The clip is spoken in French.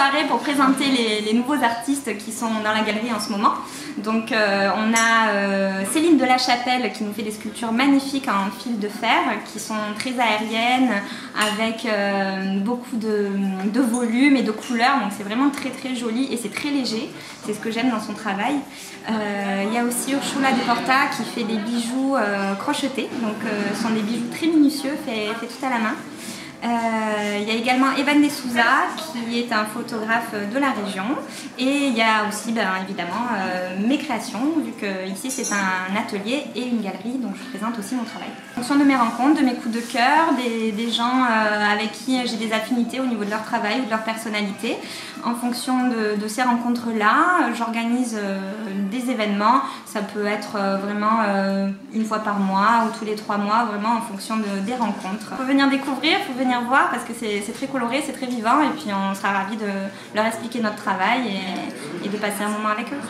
soirée pour présenter les, nouveaux artistes qui sont dans la galerie en ce moment. Donc euh, on a euh, Céline de la Chapelle qui nous fait des sculptures magnifiques en fil de fer qui sont très aériennes avec beaucoup de, de, volume et de couleurs. Donc c'est vraiment très très joli et c'est très léger. C'est ce que j'aime dans son travail. Il y a aussi Urshula de Porta qui fait des bijoux crochetés. Donc ce sont des bijoux très minutieux, faits fait tout à la main. Euh, il y a également Evan De Souza qui est un photographe de la région et il y a aussi ben, évidemment euh, mes créations vu que ici c'est un atelier et une galerie donc je présente aussi mon travail. En fonction de mes rencontres, de mes coups de cœur, des, gens euh, avec qui j'ai des affinités au niveau de leur travail ou de leur personnalité, en fonction de, ces rencontres-là, j'organise des événements. Ça peut être vraiment une fois par mois ou tous les trois mois, vraiment en fonction des rencontres. Venir découvrir, faut voir parce que c'est très coloré, c'est très vivant et puis on sera ravis de leur expliquer notre travail et de passer un moment avec eux.